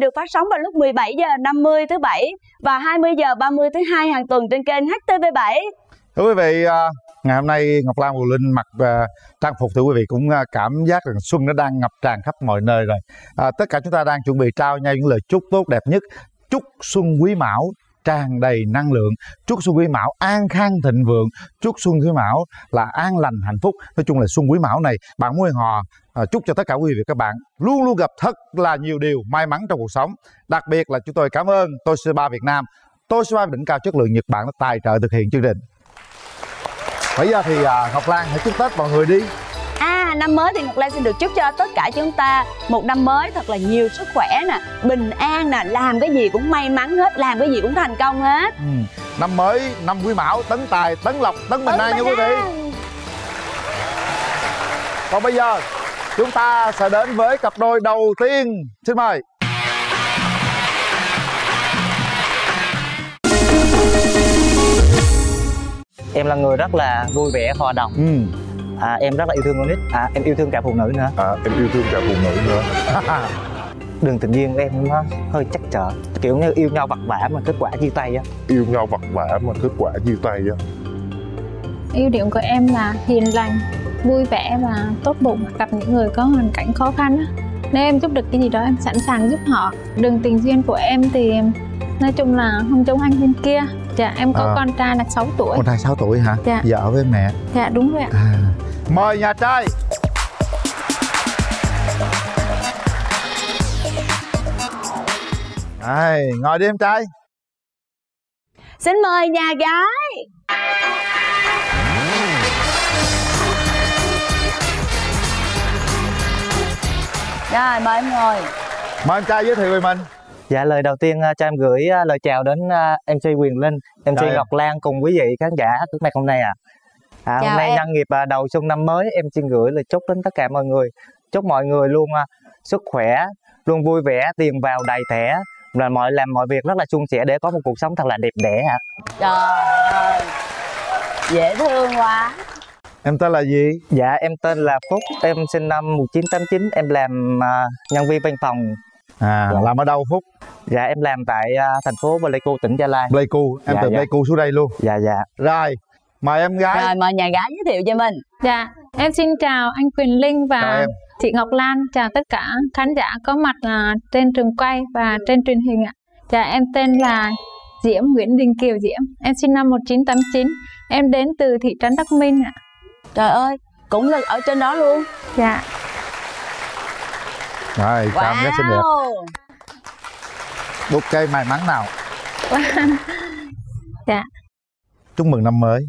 trình được phát sóng vào lúc 17 giờ 50 thứ bảy và 20 giờ 30 thứ hai hàng tuần trên kênh HTV7. Thưa quý vị, à, ngày hôm nay Ngọc Lan Mùa Linh mặc à, trang phục thưa quý vị cũng à, cảm giác rằng xuân nó đang ngập tràn khắp mọi nơi rồi. À, tất cả chúng ta đang chuẩn bị trao nhau những lời chúc tốt đẹp nhất. Chúc xuân quý mão tràn đầy năng lượng. Chúc xuân quý mão an khang thịnh vượng. Chúc xuân quý mão là an lành hạnh phúc. Nói chung là xuân quý mão này bạn muốn hò à, chúc cho tất cả quý vị và các bạn luôn luôn gặp thật là nhiều điều may mắn trong cuộc sống. Đặc biệt là chúng tôi cảm ơn Toshiba Việt Nam. Toshiba đỉnh cao chất lượng Nhật Bản đã tài trợ thực hiện chương trình. Bây giờ thì à, Ngọc Lan hãy chúc Tết mọi người đi. Năm mới thì Ngọc Lan xin được chúc cho tất cả chúng ta một năm mới thật là nhiều sức khỏe nè, bình an nè, làm cái gì cũng may mắn hết, làm cái gì cũng thành công hết. ừ. năm mới năm quý mão tấn tài tấn lộc tấn bình an nha quý vị còn bây giờ chúng ta sẽ đến với cặp đôi đầu tiên xin mời em là người rất là vui vẻ hòa đồng ừ. À, em rất là yêu thương con nít. À, em yêu thương cả phụ nữ nữa. À, em yêu thương cả phụ nữ nữa. Đường tình duyên của em nó hơi chắc trở. Kiểu như yêu nhau vật vã mà kết quả chia tay á. Yêu nhau vật vã mà kết quả chia tay á. Ưu điểm của em là hiền lành vui vẻ và tốt bụng gặp những người có hoàn cảnh khó khăn á. Nếu em giúp được cái gì đó em sẵn sàng giúp họ. Đường tình duyên của em thì nói chung là không giống anh bên kia. Dạ em có À. con trai là 6 tuổi. Con trai 6 tuổi hả? Dạ. giờ ở với mẹ. Dạ đúng rồi ạ. À. mời nhà trai Đây, ngồi đi em trai Xin mời nhà gái. Rồi, mời em ngồi. mời em trai giới thiệu về mình dạ lời đầu tiên à, cho em gửi à, lời chào đến à, MC Quyền Linh MC Rồi. Ngọc Lan cùng quý vị khán giả trước mặt hôm nay ạ à. Chào hôm nay em. nhân nghiệp à, đầu xuân năm mới em xin gửi lời chúc đến tất cả mọi người chúc mọi người luôn à, sức khỏe luôn vui vẻ tiền vào đầy thẻ và mọi làm mọi việc rất là suôn sẻ để có một cuộc sống thật là đẹp đẽ ạ Trời ơi. Dễ thương quá. em tên là gì Dạ em tên là Phúc, em sinh năm 1989, em làm à, nhân viên văn phòng. à Dạ. làm ở đâu phúc Dạ em làm tại à, thành phố Pleiku, tỉnh Gia Lai. pleiku em Dạ, từ dạ. pleiku xuống đây luôn Dạ dạ. rồi mời em gái. Rồi, mời nhà gái giới thiệu cho mình. dạ em xin chào anh Quyền Linh và chị Ngọc Lan. Chào tất cả khán giả có mặt à, trên trường quay và trên truyền hình ạ. Dạ em tên là Diễm Nguyễn Đình Kiều Diễm. Em sinh năm 1989 em đến từ thị trấn Đắc Minh ạ. Trời ơi, cũng là ở trên đó luôn. dạ. Rồi chào em gái xinh đẹp? Wow. đúc cây may mắn nào. Dạ. Chúc mừng năm mới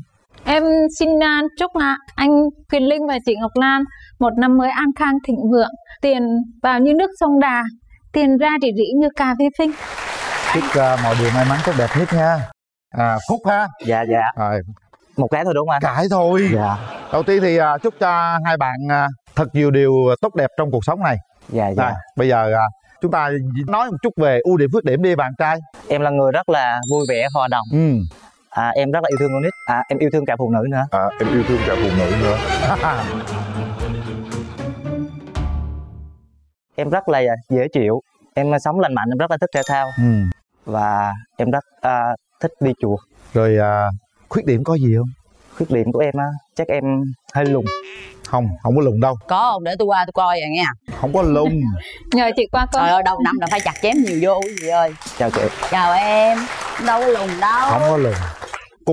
Em xin à, chúc à, anh Quyền Linh và chị Ngọc Lan một năm mới an khang thịnh vượng, tiền vào như nước sông Đà, tiền ra rỉ rỉ như cà phê phinh. chúc uh, mọi điều may mắn tốt đẹp nhất nha à phúc ha Dạ dạ. rồi Một cái thôi đúng không anh? cãi thôi Dạ. đầu tiên thì à, chúc cho hai bạn à, thật nhiều điều tốt đẹp trong cuộc sống này Dạ Rồi, dạ. bây giờ à, chúng ta nói một chút về ưu điểm khuyết điểm đi bạn trai Em là người rất là vui vẻ hòa đồng. ừ À, em rất là yêu thương con nít. À, em yêu thương cả phụ nữ nữa. à, em yêu thương cả phụ nữ nữa Em rất là dễ chịu. Em sống lành mạnh, em rất là thích thể thao ừ và em rất à, thích đi chùa. rồi à, khuyết điểm có gì không Khuyết điểm của em á, chắc em hơi lùn. không không có lùng đâu Có không? Để tôi qua tôi coi rồi nha. không có lùng Nhờ chị qua con. Trời ơi, đầu năm là phải chặt chém nhiều vô quý vị ơi. Chào chị. Chào em. Đâu có lùng đâu. không có lùng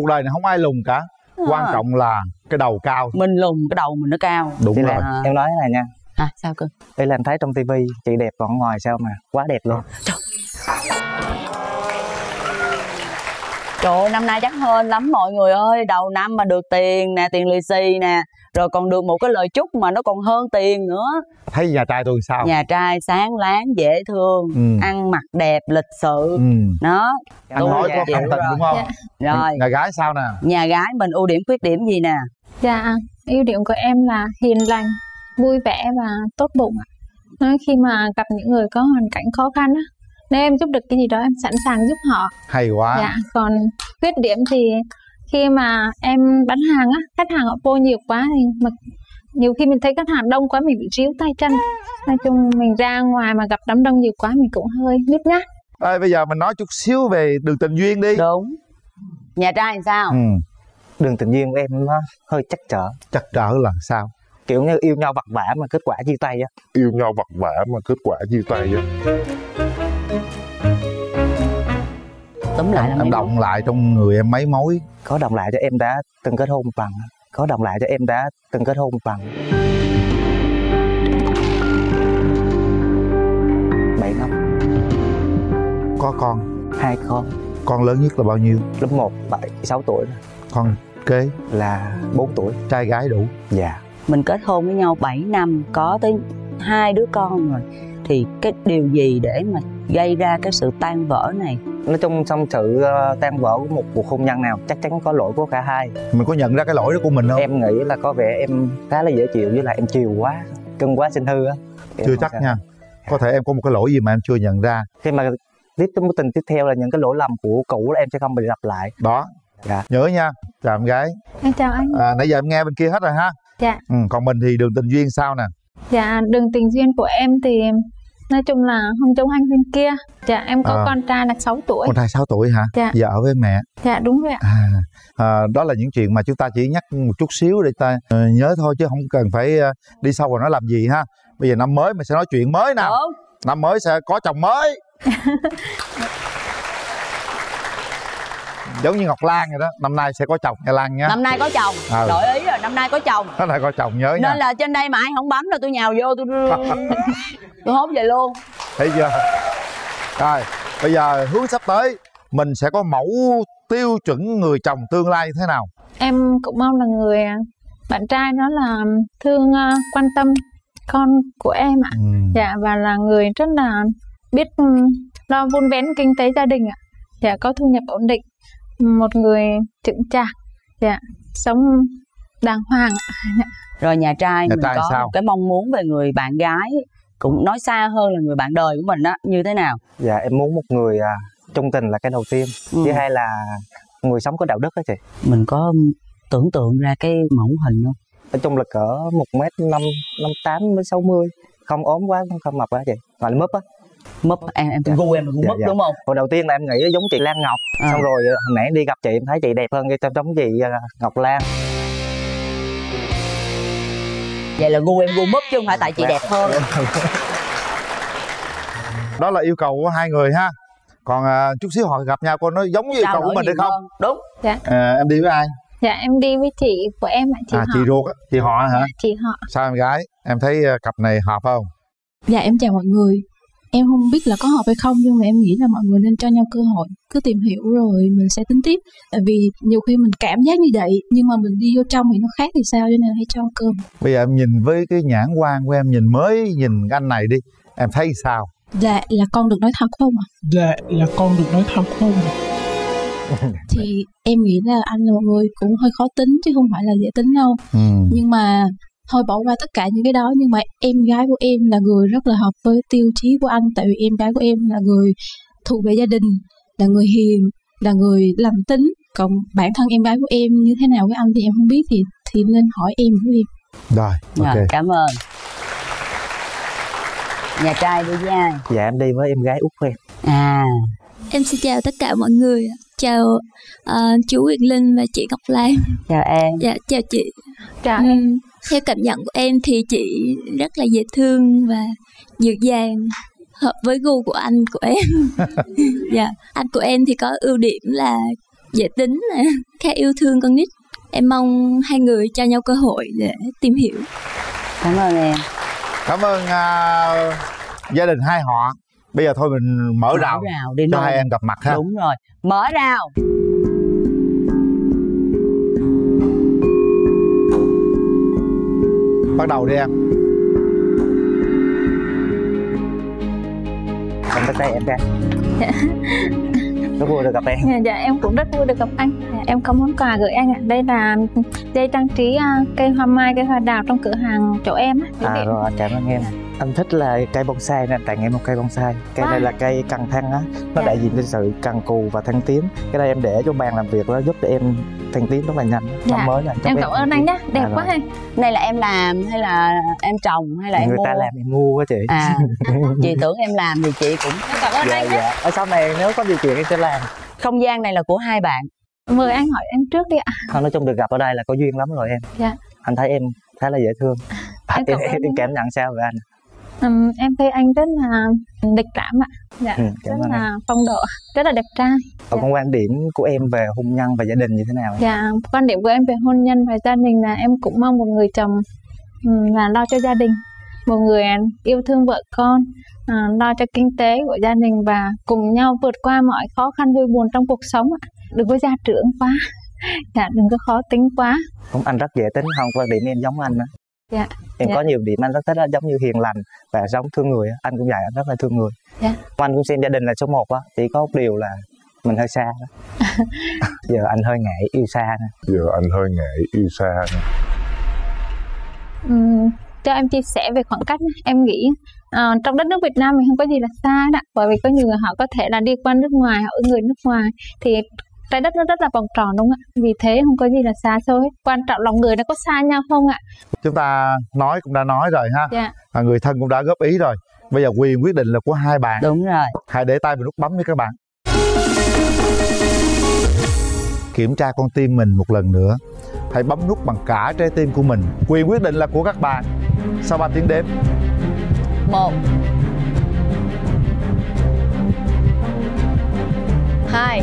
cuộc đời này không ai lùng cả quan À. trọng là cái đầu cao Mình lùng cái đầu mình nó cao. đúng Chị rồi làm, À. em nói này nha. À, sao cơ? Đây là em thấy trong tivi chị đẹp còn ngoài sao mà quá đẹp luôn. Trời ơi, năm nay chắc hên lắm mọi người ơi Đầu năm mà được tiền nè, tiền lì xì nè Rồi còn được một cái lời chúc mà nó còn hơn tiền nữa thấy nhà trai tôi sao Nhà trai sáng láng, dễ thương ừ. Ăn mặc đẹp, lịch sự ừ. Đó, ăn Tôi nói có cảm tình đúng không Dạ. rồi nhà gái sao nè Nhà gái mình ưu điểm khuyết điểm gì nè Dạ, ưu điểm của em là hiền lành, vui vẻ và tốt bụng ạ. Nói khi mà gặp những người có hoàn cảnh khó khăn á, nếu em giúp được cái gì đó em sẵn sàng giúp họ. hay quá Dạ, còn khuyết điểm thì khi mà em bán hàng á, khách hàng họ vô nhiều quá thì mà nhiều khi mình thấy khách hàng đông quá mình bị ríu tay chân. Nói chung mình ra ngoài mà gặp đám đông nhiều quá mình cũng hơi nhút nhát. Ê, bây giờ mình nói chút xíu về đường tình duyên đi. Đúng. Nhà trai làm sao? Ừ. đường tình duyên của em nó hơi chắc trở. Chắc trở là sao? Kiểu như yêu nhau vật vã mà kết quả chia tay á. Yêu nhau vật vã mà kết quả chia tay á túm lại em mấy động lại trong người em mấy mối. Có đồng lại cho em đã từng kết hôn một lần có đồng lại cho em đã từng kết hôn một lần bảy năm. Có con. Hai con. Con lớn nhất là bao nhiêu? Lớp 1, 7, 6 tuổi con kế? Là 4 tuổi. Trai gái đủ? Dạ. Mình kết hôn với nhau 7 năm có tới hai đứa con rồi. Thì cái điều gì để mà gây ra cái sự tan vỡ này nói chung trong sự ờ, tan vỡ của một cuộc hôn nhân nào chắc chắn có lỗi của cả hai. Mình có nhận ra cái lỗi đó của mình không? Em nghĩ là có vẻ em khá là dễ chịu với lại em chiều quá cưng quá sinh hư á. Chưa chắc sao. nha. Có thể em có một cái lỗi gì mà em chưa nhận ra. Khi mà tiếp tới mối tình tiếp theo là những cái lỗi lầm của cũ là em sẽ không bị lặp lại. Đó. Dạ. nhớ nha. Chào em gái. Em chào anh. À, nãy giờ em nghe bên kia hết rồi ha. Dạ. ừ, còn mình thì đường tình duyên sao nè? Dạ đường tình duyên của em thì nói chung là không giống anh bên kia. Dạ em có À. con trai là 6 tuổi. Con trai 6 tuổi hả? Dạ. giờ ở với mẹ. Dạ đúng rồi ạ. À, à, đó là những chuyện mà chúng ta chỉ nhắc một chút xíu để ta ờ, nhớ thôi chứ không cần phải ờ, đi sâu vào nó làm gì ha. Bây giờ năm mới mình sẽ nói chuyện mới nào. Đúng năm mới sẽ có chồng mới giống như ngọc lan rồi đó. Năm nay sẽ có chồng nha lan nha. Năm nay có chồng. Ừ. đổi ý rồi năm nay có chồng. Năm nay có chồng nhớ nha. Nên là trên đây mà ai không bấm là tôi nhào vô tôi tôi hốt về luôn. Thấy chưa? Rồi bây giờ hướng sắp tới mình sẽ có mẫu tiêu chuẩn người chồng tương lai như thế nào? Em cũng mong là người bạn trai nó là thương à, quan tâm con của em ạ. Ừ. dạ và là người rất là biết ừm, lo vun vén kinh tế gia đình ạ. Dạ có thu nhập ổn định một người chững chạc dạ sống đàng hoàng rồi nhà trai Nhà mình trai có sao? một cái mong muốn về người bạn gái cũng nói xa hơn là người bạn đời của mình đó như thế nào? Dạ em muốn một người à, trung tình là cái đầu tiên. Ừ. thứ hai là người sống có đạo đức đó chị. Mình có tưởng tượng ra cái mẫu hình không? Nói chung là cỡ một mét năm năm tám đến sáu mươi. Không ốm quá không không mập quá chị. Gọi là mấp á mấp em em Dạ. gu em là gu Dạ, mấp dạ. đúng không? Hồi đầu tiên là em nghĩ giống chị Lan Ngọc À. xong rồi hồi nãy đi gặp chị em thấy chị đẹp hơn cái giống chị à, Ngọc Lan. Vậy là gu em gu mấp chứ không phải tại chị Dạ. đẹp hơn. Đó là yêu cầu của hai người ha. Còn à, chút xíu họ gặp nhau coi nó giống như yêu cầu của mình hay không? hơn. đúng. À, em đi với ai? Dạ em đi với chị của em ạ chị à họ. chị ruột á chị họ hả? Dạ, chị họ. Sao em gái? Em thấy cặp này hợp không? Dạ em chào mọi người Em không biết là có hợp hay không Nhưng mà em nghĩ là mọi người nên cho nhau cơ hội. Cứ tìm hiểu rồi mình sẽ tính tiếp. Tại vì nhiều khi mình cảm giác như vậy Nhưng mà mình đi vô trong thì nó khác thì sao Cho nên hãy cho cơ hội. Bây giờ em nhìn với cái nhãn quan của em nhìn mới nhìn anh này đi. Em thấy sao? Dạ là con được nói thật không ạ? Dạ là con được nói thật không? Thì em nghĩ là anh là một người cũng hơi khó tính Chứ không phải là dễ tính đâu. Ừ. Nhưng mà thôi bỏ qua tất cả những cái đó Nhưng mà em gái của em là người rất là hợp với tiêu chí của anh Tại vì em gái của em là người thuộc về gia đình Là người hiền Là người lành tính. Còn bản thân em gái của em như thế nào với anh thì em không biết Thì thì nên hỏi em của em. Rồi ok. Rồi, cảm ơn. Nhà trai đi với ai dạ em đi với em gái út của em. À. Em xin chào tất cả mọi người. Chào ờ, chú Quyền Linh và chị Ngọc Lan. chào em. Dạ, chào chị. dạ Ừm, theo cảm nhận của em thì chị rất là dễ thương và dịu dàng, hợp với gu của anh của em. dạ, anh của em thì có ưu điểm là dễ tính, khá yêu thương con nít. Em mong hai người cho nhau cơ hội để tìm hiểu. cảm ơn em. Cảm ơn à, gia đình hai họ. Bây giờ thôi mình mở rào rào đi cho hai em gặp mặt ha. Đúng rồi. Mở rào bắt đầu đi em em tới đây em ra rất vui được gặp em Dạ, dạ em cũng rất vui được gặp anh. Dạ, em có món quà gửi anh ạ. Đây là dây trang trí à, cây hoa mai, cây hoa đào trong cửa hàng chỗ em á. à rồi cảm ơn em anh thích là cây bonsai nên tặng em một cây bonsai. Cây này là cây cần thăng á. Nó Dạ. đại diện cho sự cần cù và thăng tiến. Cái đây em để cho bàn làm việc nó giúp cho em thành tiến rất là nhanh. Dạ. năm mới là chúc em cảm ơn anh nhé đẹp Dạ quá rồi. ha. Này là em làm hay là em trồng hay là em người mua? ta làm em ngu quá chị. À. Chị tưởng em làm thì chị cũng em cảm ơn dạ anh nhé dạ. Ở sau này nếu có điều kiện em sẽ làm. Không gian này là của hai bạn. Mời anh hỏi em trước đi ạ. Thôi nói chung được gặp ở đây là có duyên lắm rồi em. Dạ. anh thấy em khá là dễ thương. Em em, em, em cảm nhận sao về anh Ừm, em thấy anh rất là địch cảm ạ dạ Ừ, rất là phong độ rất là đẹp trai còn Dạ. quan điểm của em về hôn nhân và gia đình như thế nào em? Dạ, quan điểm của em về hôn nhân và gia đình là em cũng mong một người chồng là lo cho gia đình, một người yêu thương vợ con, à, lo cho kinh tế của gia đình và cùng nhau vượt qua mọi khó khăn vui buồn trong cuộc sống ạ. Đừng có gia trưởng quá, dạ, đừng có khó tính quá. cũng anh rất dễ tính không quan điểm em giống anh đó Dạ, em dạ. có nhiều điểm anh rất thích đó, giống như hiền lành và giống thương người anh cũng vậy anh rất là thương người. Dạ. anh cũng xem gia đình là số một á chỉ có một điều là mình hơi xa đó. Giờ anh hơi ngại yêu xa nè. Giờ anh hơi ngại yêu xa nè. Ừm, cho em chia sẻ về khoảng cách em nghĩ à, trong đất nước Việt Nam mình không có gì là xa ạ bởi vì có nhiều người họ có thể là đi qua nước ngoài họ ở người nước ngoài. Thì trái đất nó rất là vòng tròn đúng không ạ? Vì thế không có gì là xa xôi hết. Quan trọng lòng người nó có xa nhau không ạ? Chúng ta nói cũng đã nói rồi ha. Dạ. À, người thân cũng đã góp ý rồi. Bây giờ quyền quyết định là của hai bạn. Đúng rồi. Hãy để tay vào nút bấm với các bạn. Kiểm tra con tim mình một lần nữa. Hãy bấm nút bằng cả trái tim của mình. Quyền quyết định là của các bạn. Sau 3 tiếng đếm. Một. Hai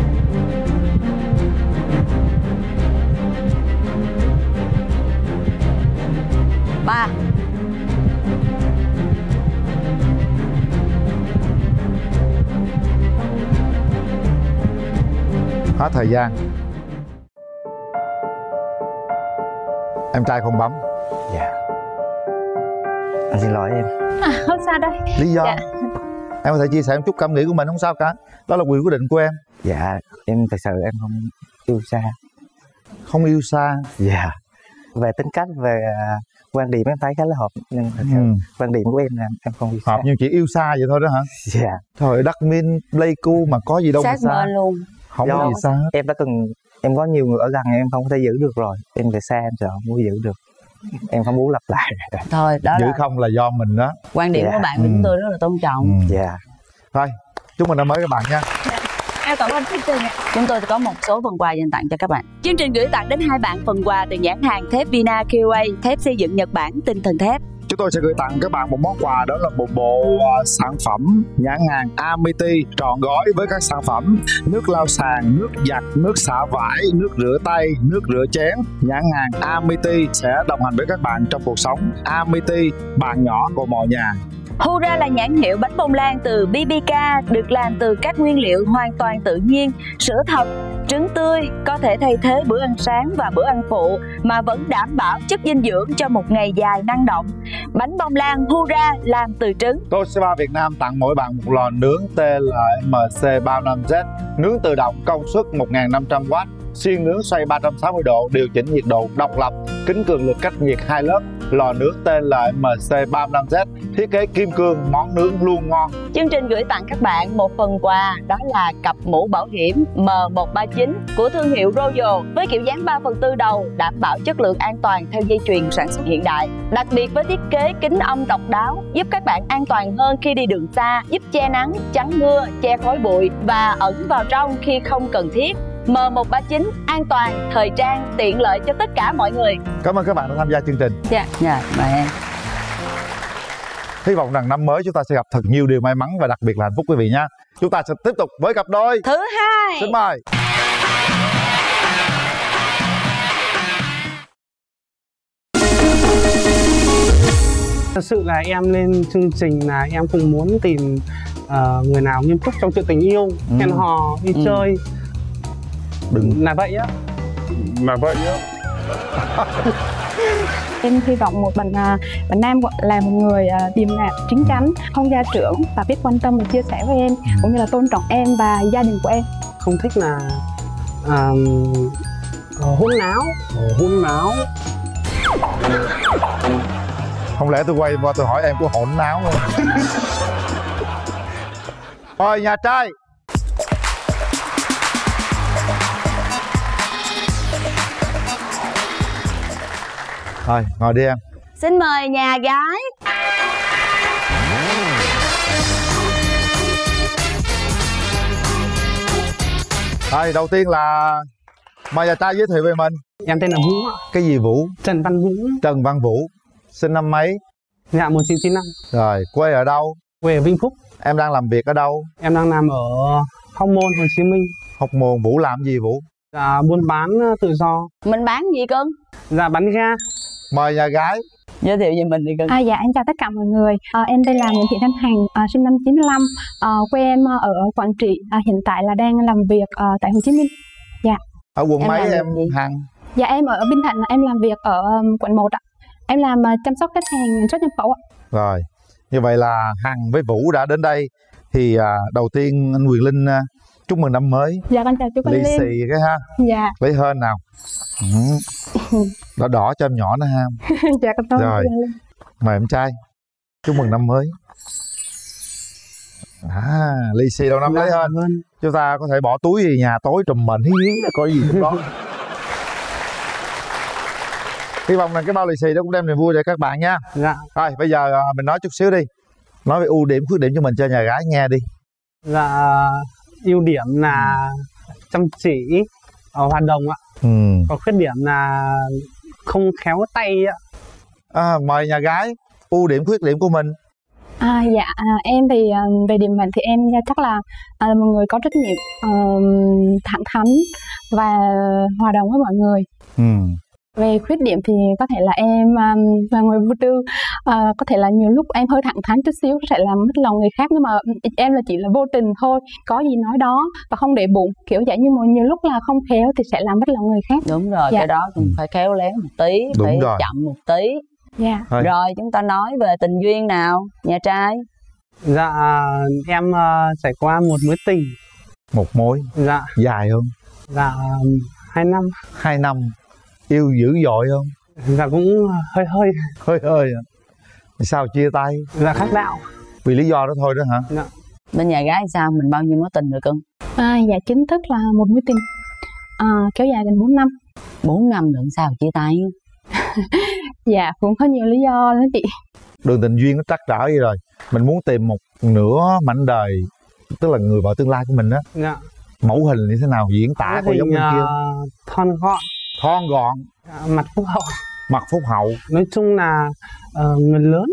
ba. Hết thời gian. Em trai không bấm. Dạ. Anh xin lỗi em. À, không sao đây lý do? Dạ. em có thể chia sẻ một chút cảm nghĩ của mình không? Sao cả? Đó là quyền quyết định của em. Dạ em thật sự em không yêu xa. Không yêu xa. Dạ. Về tính cách về à, quan điểm em thấy khá là hợp nhưng sự ừ. quan điểm của em là em không yêu xa hợp nhưng chỉ yêu xa vậy thôi đó hả? Dạ. Trời đắc min pleiku mà có gì đâu mà sát xa. luôn không có Do- gì xa em đã từng em có nhiều người ở gần em không có thể giữ được rồi. Em về xa em sợ không có giữ được. Em không muốn lặp lại. Thôi đó giữ là không là do mình đó. quan điểm Dạ. của bạn của Ừ. chúng tôi rất là tôn trọng. Ừ. dạ. Thôi chúc mừng năm mới các bạn nha em cảm ơn chương trình ạ Chúng tôi sẽ có một số phần quà dành tặng cho các bạn. Chương trình gửi tặng đến hai bạn phần quà từ nhãn hàng thép Vina QA, thép xây dựng Nhật Bản, tinh thần thép. chúng tôi sẽ gửi tặng các bạn một món quà đó là một bộ à, sản phẩm nhãn hàng Amity trọn gói với các sản phẩm nước lau sàn, nước giặt, nước xả vải, nước rửa tay, nước rửa chén. Nhãn hàng Amity sẽ đồng hành với các bạn trong cuộc sống. Amity, bạn nhỏ của mọi nhà. Hura là nhãn hiệu bánh bông lan từ BBK, được làm từ các nguyên liệu hoàn toàn tự nhiên, sữa thật, trứng tươi, có thể thay thế bữa ăn sáng và bữa ăn phụ mà vẫn đảm bảo chất dinh dưỡng cho một ngày dài năng động. Bánh bông lan Hura làm từ trứng. Toshiba Việt Nam tặng mỗi bạn một lò nướng TLMC 35Z nướng tự động công suất 1.500W, xuyên nướng xoay 360 độ điều chỉnh nhiệt độ độc lập kính cường lực cách nhiệt hai lớp lò nướng tên là MC35Z thiết kế kim cương món nướng luôn ngon Chương trình gửi tặng các bạn một phần quà đó là cặp mũ bảo hiểm M139 của thương hiệu Royal với kiểu dáng 3 phần tư đầu đảm bảo chất lượng an toàn theo dây chuyền sản xuất hiện đại. Đặc biệt với thiết kế kính âm độc đáo giúp các bạn an toàn hơn khi đi đường xa, giúp che nắng, chắn mưa, che khói bụi và ẩn vào trong khi không cần thiết. M139 an toàn, thời trang, tiện lợi cho tất cả mọi người. cảm ơn các bạn đã tham gia chương trình Dạ, dạ, mời em. hy vọng rằng năm mới chúng ta sẽ gặp thật nhiều điều may mắn và đặc biệt là hạnh phúc quý vị nhé chúng ta sẽ tiếp tục với cặp đôi Thứ hai. xin mời Thật sự là em lên chương trình là em cũng muốn tìm ờ, người nào nghiêm túc trong chuyện tình yêu, Ừ. hẹn hò, đi Ừ. chơi đừng là vậy á. Mà vậy á Em hy vọng một bạn à, bạn nam là một người à, điềm đạm, chính chắn, không gia trưởng và biết quan tâm và chia sẻ với em cũng như là tôn trọng em và gia đình của em. Không thích là à, hôn náo, hôn náo. không lẽ tôi quay qua tôi hỏi em có hỗn náo không mời nhà trai Thôi ngồi đi em Xin mời nhà gái Rồi đầu tiên là Mời nhà trai giới thiệu về mình Em tên là Vũ. Cái gì Vũ? Trần Văn Vũ. Trần Văn Vũ Sinh năm mấy? Dạ 1995. Rồi quê ở đâu? Quê ở Vĩnh Phúc. Em đang làm việc ở đâu? Em đang làm ở Hóc Môn, Hồ Chí Minh. Hóc Môn Vũ làm gì Vũ? Dạ buôn bán ờ, tự do. Mình bán gì cưng? Dạ bán ga. Mời nhà gái. Giới thiệu về mình đi cưng. À, dạ em chào tất cả mọi người. À, em tên là Nguyễn Thị Thanh Hằng à, sinh năm 95 à, quê em ở Quảng Trị à, hiện tại là đang làm việc à, tại Hồ Chí Minh. Dạ. Ở quận Em mấy em? Hằng? dạ em ở Bình Thạnh em làm việc ở um, quận 1 ạ. Em làm à, chăm sóc khách hàng xuất nhập khẩu ạ. Rồi Như vậy là Hằng với Vũ đã đến đây Thì à, đầu tiên anh Quyền Linh à, chúc mừng năm mới. Dạ con chào chú Văn Lì xì cái ha. Dạ. Lấy hên nào? Ừ. Đỏ đỏ cho em nhỏ nữa ha. Dạ con cảm Rồi. Mời em trai. Chúc mừng năm mới. À, lì xì đầu năm lấy hên. Vâng. Chúng ta có thể bỏ túi về nhà tối trùm mền hí hí là có gì trong đó Hy vọng là cái bao lì xì đó cũng đem niềm vui để các bạn nha. Dạ. Rồi bây giờ à, mình nói chút xíu đi. Nói về ưu điểm khuyết điểm cho mình cho nhà gái nghe đi. Dạ ưu điểm là chăm chỉ ở hoạt động ạ. ừ. Còn khuyết điểm là không khéo tay ạ. à, Mời nhà gái Ưu điểm khuyết điểm của mình À, dạ à, em thì à, về điểm mạnh thì em à, chắc là à, là một người có trách nhiệm ờm, thẳng thắn và hòa đồng với mọi người ừ. Về khuyết điểm thì có thể là em um, là người vô tư à, có thể là nhiều lúc em hơi thẳng thắn chút xíu có thể làm mất lòng người khác nhưng mà em là chỉ là vô tình thôi có gì nói đó và không để bụng kiểu vậy nhưng mà nhiều lúc là không khéo thì sẽ làm mất lòng người khác Đúng rồi, Dạ. cái đó cũng phải khéo léo một tí Đúng Phải rồi. chậm một tí dạ Thôi. Rồi chúng ta nói về tình duyên nào Nhà trai Dạ em ờ, trải qua một mối tình. Một mối Dạ dài không dạ hai năm. Hai năm Yêu dữ dội không? Dạ cũng hơi hơi. Hơi hơi à. Sao chia tay? Dạ khác đạo. Vì lý do đó thôi đó hả? Bên nhà gái sao? Mình bao nhiêu mối tình rồi cưng? À, dạ chính thức là một mối tình. À, kéo dài gần 4 năm. 4 năm nữa sao chia tay? Dạ cũng có nhiều lý do đó chị. Đường tình duyên nó trắc trở vậy rồi. Mình muốn tìm một nửa mảnh đời Tức là người vợ tương lai của mình á. Dạ. Mẫu hình như thế nào? Diễn tả có giống bên kia ờ, thon gọn, Thon gọn. Dạ, mặt phúc hậu. Mặt phúc hậu. Nói chung là ờ, người lớn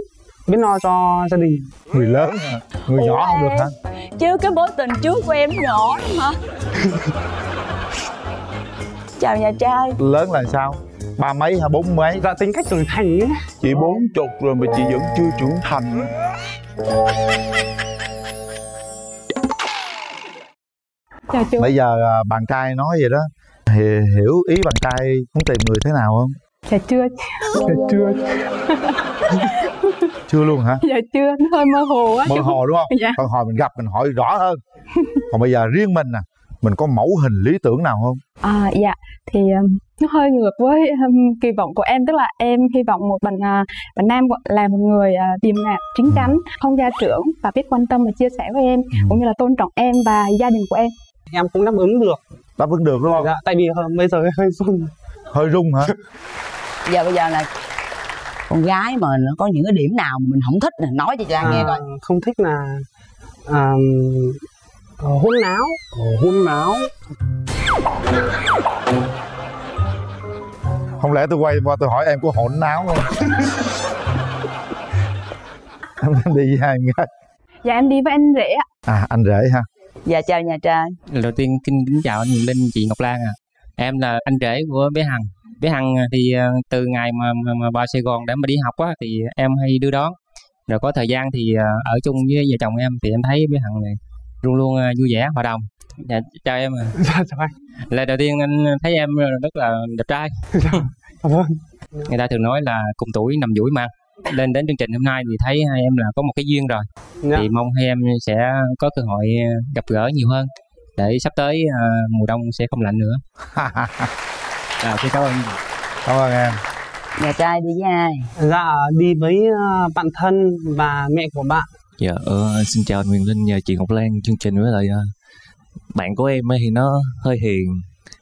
biết lo cho gia đình. Người lớn à. Người Ủa nhỏ không được hả? Chứ cái mối tình trước của em nhỏ lắm hả? Chào nhà trai. Lớn là sao? Ba mấy hay bốn mấy? Dạ tính cách trưởng thành ấy. Chị bốn chục rồi mà chị vẫn chưa trưởng thành. Chào chú. Bây giờ à, bạn trai nói vậy đó hiểu ý bạn trai muốn tìm người thế nào không? Dạ chưa. Dạ chưa. Chưa luôn hả? Dạ chưa nó hơi mơ hồ á Mơ hồ đúng không? Dạ. Còn hồi mình gặp mình hỏi rõ hơn. Còn bây giờ riêng mình nè Mình có mẫu hình lý tưởng nào không? À, dạ. Thì um, nó hơi ngược với um, kỳ vọng của em. Tức là em hy vọng một bạn à, bạn nam là một người à, điềm đạm chính chắn không gia trưởng và biết quan tâm và chia sẻ với em cũng như là tôn trọng em và gia đình của em Em cũng đáp ứng được. Đáp ứng được đúng không? Dạ tại vì bây giờ hơi run. Hơi rung hả? Giờ bây giờ là Con gái mà nó có những cái điểm nào mà mình không thích nè Nói cho cha nghe À, coi. không thích là à, ờ, hôn náo. Hôn náo Không lẽ tôi quay qua tôi hỏi em có hỗn náo không? Em đi với ai em gái dạ em đi với anh rể ạ. À anh rể ha Dạ chào nhà trai Lần đầu tiên kính kính chào anh Linh, chị Ngọc Lan à. Em là anh rể của bé Hằng. Bé Hằng à, thì à, từ ngày mà, mà, mà vào Sài Gòn để mà đi học á thì em hay đưa đón. Rồi có thời gian thì à, ở chung với vợ chồng em thì em thấy bé Hằng này luôn luôn vui vẻ, hòa đồng. Dạ, chào em. À. Dạ chào anh. Lần đầu tiên anh thấy em rất là đẹp trai. Cảm ơn. Người ta thường nói là cùng tuổi nằm duỗi mà. Lên đến chương trình hôm nay thì thấy hai em là có một cái duyên rồi. Dạ. Thì mong hai em sẽ có cơ hội à, gặp gỡ nhiều hơn để sắp tới à, mùa đông sẽ không lạnh nữa. À, xin cảm ơn. Cảm ơn em Nhà trai đi với ai Dạ đi với ờ, bạn thân và mẹ của bạn. Dạ, ờ, xin chào anh Quyền Linh và chị Ngọc Lan chương trình với lại ờ, bạn của em ấy thì nó hơi hiền,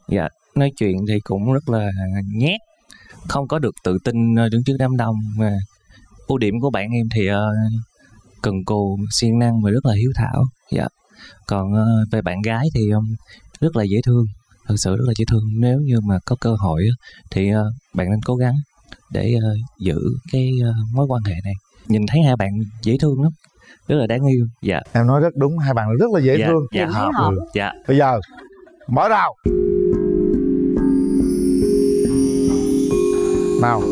dạ nói chuyện thì cũng rất là nhát, không có được tự tin ờ, đứng trước đám đông mà ưu điểm của bạn em thì uh, cần cù siêng năng và rất là hiếu thảo. Dạ. Còn uh, về bạn gái thì um, rất là dễ thương thật sự rất là dễ thương. Nếu như mà có cơ hội thì uh, bạn nên cố gắng để uh, giữ cái uh, mối quan hệ này. Nhìn thấy hai bạn dễ thương lắm rất là đáng yêu. Dạ. Em nói rất đúng hai bạn rất là dễ dạ, thương. dạ. Hợp. Ừ. dạ. Bây giờ mở rào. Nào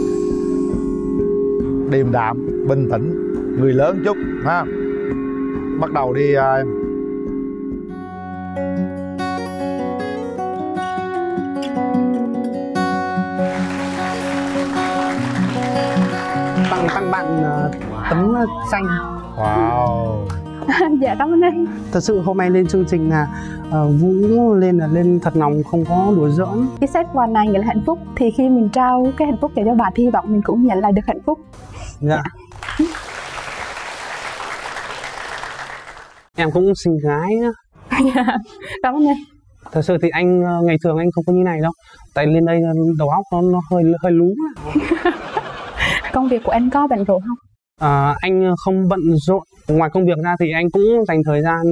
điềm đạm bình tĩnh người lớn chút ha. Bắt đầu đi à, em. Tặng tặng bạn ờ, tấm xanh. Wow. Dạ cảm ơn anh. Thật sự hôm nay lên chương trình là uh, vũ lên là lên thật lòng không có đùa giỡn. Cái set quà này nghĩa là hạnh phúc thì khi mình trao cái hạnh phúc để cho bạn thì hy vọng mình cũng nhận lại được hạnh phúc dạ. Em cũng xinh gái á Dạ, cảm ơn anh thật sự thì anh ờ, ngày thường anh không có như này đâu. Tại lên đây ờ, đầu óc nó, nó hơi hơi lú công việc của anh có bận rộn không? Ờ, anh không bận rộn. Ngoài công việc ra thì anh cũng dành thời gian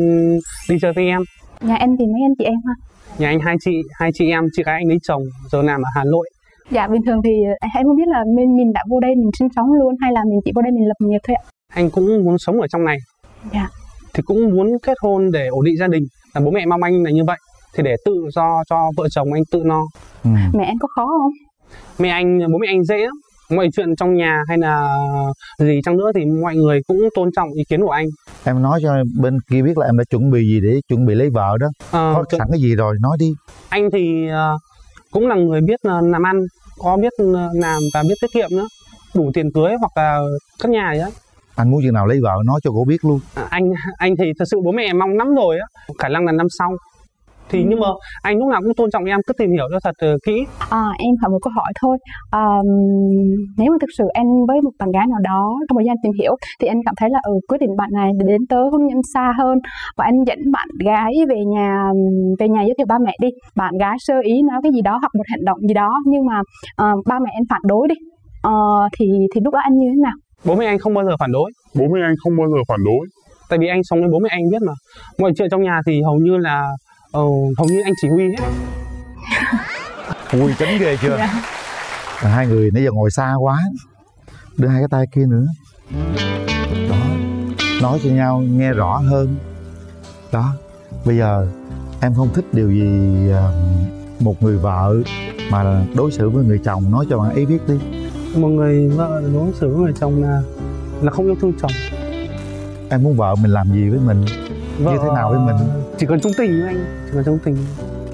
đi chơi với em. Nhà anh thì mấy anh chị em ha? Nhà anh hai chị hai chị em chị gái anh lấy chồng giờ làm ở Hà Nội dạ bình thường thì em không biết là mình mình đã vô đây mình sinh sống luôn hay là mình chỉ vô đây mình lập nghiệp thôi ạ? Anh cũng muốn sống ở trong này. Dạ. Thì cũng muốn kết hôn để ổn định gia đình. Là bố mẹ mong anh là như vậy. Thì để tự do cho vợ chồng anh tự no. Mẹ anh có khó không? Mẹ anh bố mẹ anh dễ lắm. Mọi chuyện trong nhà hay là gì chăng nữa thì mọi người cũng tôn trọng ý kiến của anh. Em nói cho bên kia biết là em đã chuẩn bị gì để chuẩn bị lấy vợ đó. Ờ, có sẵn cái gì rồi nói đi. Anh thì ờ, cũng là người biết ờ, làm ăn có biết ờ, làm và biết tiết kiệm nữa. Đủ tiền cưới hoặc là cất nhà gì đó. Anh muốn chừng nào lấy vợ nói cho cô biết luôn. À, anh anh thì thật sự bố mẹ mong lắm rồi á. Khả năng là năm sau thì nhưng mà anh lúc nào cũng tôn trọng em cứ tìm hiểu cho thật ờ, kỹ. À, em hỏi một câu hỏi thôi. À, nếu mà thực sự anh với một bạn gái nào đó trong thời gian tìm hiểu thì anh cảm thấy là ừ, quyết định bạn này để đến tới hôn nhân xa hơn và anh dẫn bạn gái về nhà về nhà giới thiệu ba mẹ đi. Bạn gái sơ ý nói cái gì đó hoặc một hành động gì đó nhưng mà à, ba mẹ anh phản đối đi. Ờ, thì thì lúc đó anh như thế nào? Bố mẹ anh không bao giờ phản đối. Bố mẹ anh không bao giờ phản đối. Tại vì anh sống với bố mẹ anh biết mà. Mọi chuyện trong nhà thì hầu như là ờ, hầu như anh chỉ huy hết. Ui chánh ghê chưa? Dạ. Hai người nãy giờ ngồi xa quá đưa hai cái tay kia nữa. Đó nói cho nhau nghe rõ hơn. Đó bây giờ em không thích điều gì à, một người vợ mà đối xử với người chồng nói cho bạn ấy biết đi. Một người vợ đối xử với người chồng là là không yêu thương chồng. Em muốn vợ mình làm gì với mình? Vợ như thế nào với mình chỉ cần trung tình với anh chỉ cần trung tình.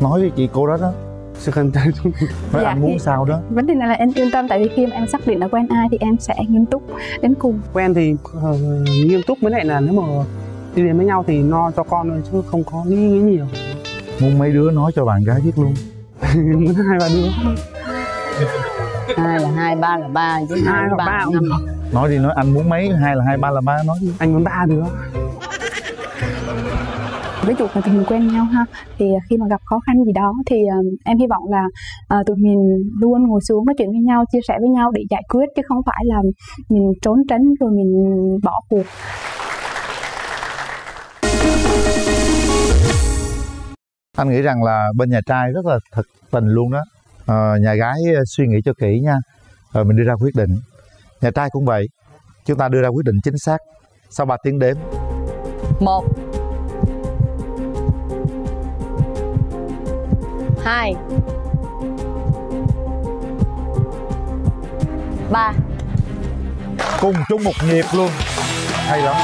Nói với chị cô đó đó. Chỉ cần trung tình. Nói Dạ, anh muốn sao đó? vấn đề này là em yên tâm tại vì khi mà em xác định là quen ai thì em sẽ nghiêm túc đến cùng. Quen thì ờ, nghiêm túc với lại là nếu mà đi đến với nhau thì no cho con thôi chứ không có nghĩ, nghĩ nhiều. Muốn mấy đứa nói cho bạn gái biết luôn. Muốn hai ba đứa. Hai là hai ba là ba chứ hai hai hoặc ba ba là năm. nói đi nói anh muốn mấy hai là hai ba là ba nói đi. Anh muốn ba đứa ví dụ là tụi mình quen nhau ha thì khi mà gặp khó khăn gì đó thì um, em hy vọng là uh, tụi mình luôn ngồi xuống nói chuyện với nhau chia sẻ với nhau để giải quyết chứ không phải là mình trốn tránh rồi mình bỏ cuộc. Anh nghĩ rằng là bên nhà trai rất là thật tình luôn đó. Ờ, nhà gái ờ, suy nghĩ cho kỹ nha. Rồi mình đưa ra quyết định. Nhà trai cũng vậy. Chúng ta đưa ra quyết định chính xác. Sau 3 tiếng đếm. Một hai. Ba. Cùng chung một nhịp luôn. Hay lắm.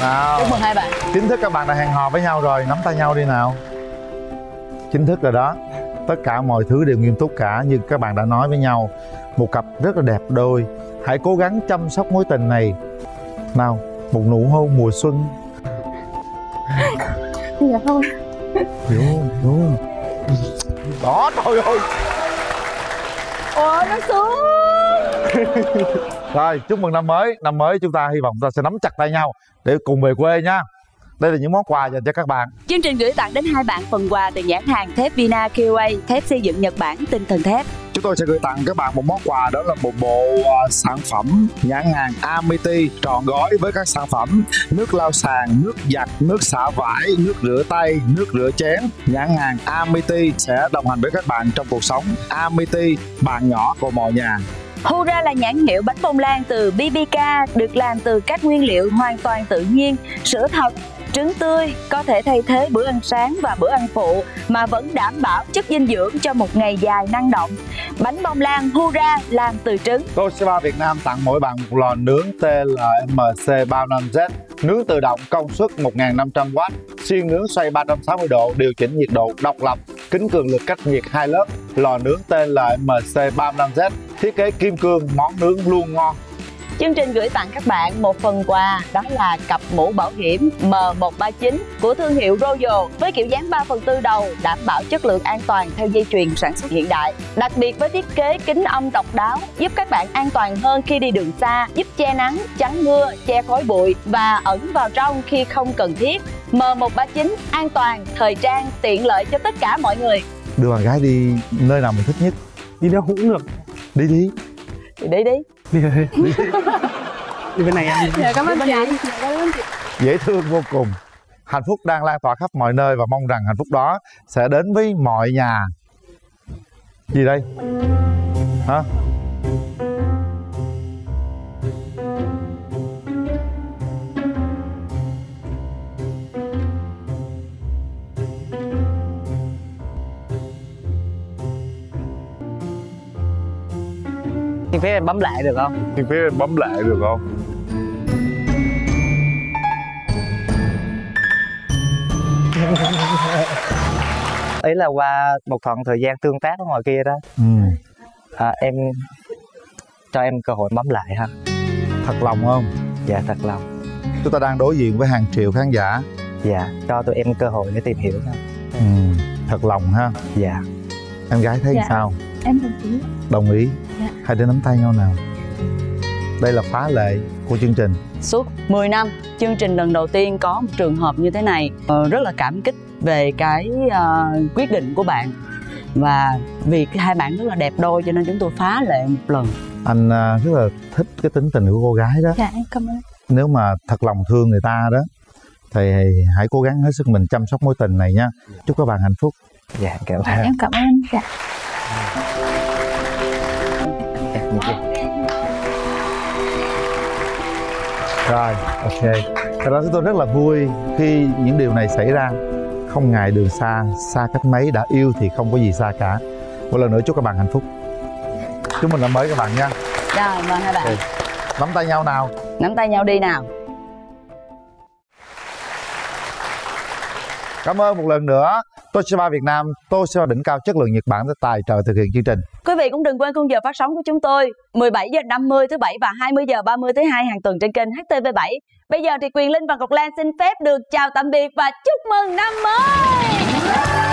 Nào. Chúc mừng hai bạn. Chính thức các bạn đã hẹn hò với nhau rồi. Nắm tay nhau đi nào. Chính thức rồi đó. Tất cả mọi thứ đều nghiêm túc cả như các bạn đã nói với nhau. Một cặp rất là đẹp đôi. Hãy cố gắng chăm sóc mối tình này. Nào một nụ hôn mùa xuân. Dạ thôi hiểu không hiểu không đó trời ơi. Ôi nó sướng rồi chúc mừng năm mới. Năm mới chúng ta hy vọng ta sẽ nắm chặt tay nhau để cùng về quê nha đây là những món quà dành cho các bạn Chương trình gửi tặng đến hai bạn phần quà từ nhãn hàng thép Vina QA, thép xây dựng Nhật Bản tinh thần thép. chúng tôi sẽ gửi tặng các bạn một món quà đó là một bộ à, sản phẩm nhãn hàng Amity trọn gói với các sản phẩm nước lau sàn, nước giặt, nước xả vải, nước rửa tay, nước rửa chén. Nhãn hàng Amity sẽ đồng hành với các bạn trong cuộc sống. Amity, bạn nhỏ của mọi nhà. Hura là nhãn hiệu bánh bông lan từ BBK được làm từ các nguyên liệu hoàn toàn tự nhiên, sữa thật, trứng tươi, có thể thay thế bữa ăn sáng và bữa ăn phụ mà vẫn đảm bảo chất dinh dưỡng cho một ngày dài năng động. Bánh bông lan Hura làm từ trứng. Toshiba Việt Nam tặng mỗi bạn một lò nướng TLMC35Z nướng tự động công suất 1.500W xuyên nướng xoay 360 độ, điều chỉnh nhiệt độ độc lập, kính cường lực cách nhiệt hai lớp lò nướng TLMC 35Z thiết kế kim cương, món nướng luôn ngon Chương trình gửi tặng các bạn một phần quà đó là cặp mũ bảo hiểm M139 của thương hiệu Royal với kiểu dáng 3 phần tư đầu đảm bảo chất lượng an toàn theo dây chuyền sản xuất hiện đại. Đặc biệt với thiết kế kính âm độc đáo giúp các bạn an toàn hơn khi đi đường xa, giúp che nắng, chắn mưa, che khói bụi và ẩn vào trong khi không cần thiết. M139 an toàn, thời trang, tiện lợi cho tất cả mọi người. đưa bạn gái đi nơi nào mình thích nhất đi đâu cũng được đi đi Thì đi đi. Đi đi đi bên này em dạ cảm ơn chị dạ cảm ơn chị dễ thương vô cùng. Hạnh phúc đang lan tỏa khắp mọi nơi và mong rằng hạnh phúc đó sẽ đến với mọi nhà. Gì đây? Hả xin phép em bấm lại được không? Xin phép em bấm lại được không? ý là qua một khoảng thời gian tương tác ở ngoài kia đó. Ừ. à, em cho em cơ hội bấm lại ha. Thật lòng không? Dạ thật lòng. Chúng ta đang đối diện với hàng triệu khán giả. Dạ cho tụi em cơ hội để tìm hiểu ha. Ừ. thật lòng ha. Dạ. Em gái thấy Dạ. sao? Em đồng ý. Đồng ý. Dạ. Hai đứa nắm tay nhau nào. Đây là phá lệ của chương trình. Suốt 10 năm, chương trình lần đầu tiên có một trường hợp như thế này ờ, rất là cảm kích về cái ờ, quyết định của bạn. Và vì hai bạn rất là đẹp đôi cho nên chúng tôi phá lệ một lần. anh à, rất là thích cái tính tình của cô gái đó. Dạ em cảm ơn. Nếu mà thật lòng thương người ta đó thì hãy cố gắng hết sức mình chăm sóc mối tình này nha. Chúc các bạn hạnh phúc. Dạ cảm dạ, ơn em cảm ơn. Dạ Dạ, như vậy. rồi ok. Thật ra chúng tôi rất là vui khi những điều này xảy ra. Không ngại đường xa xa cách mấy đã yêu thì không có gì xa cả. Một lần nữa chúc các bạn hạnh phúc. Chúc mừng năm mới các bạn nha. Rồi, mời hai bạn. Nắm tay nhau nào. Nắm tay nhau đi nào. cảm ơn một lần nữa Toshiba Việt Nam Toshiba đỉnh cao chất lượng Nhật Bản đã tài trợ thực hiện chương trình Quý vị cũng đừng quên khung giờ phát sóng của chúng tôi 17 giờ 50 thứ bảy và 20 giờ 30 thứ hai hàng tuần trên kênh HTV7. Bây giờ thì Quyền Linh và Ngọc Lan xin phép được chào tạm biệt và chúc mừng năm mới.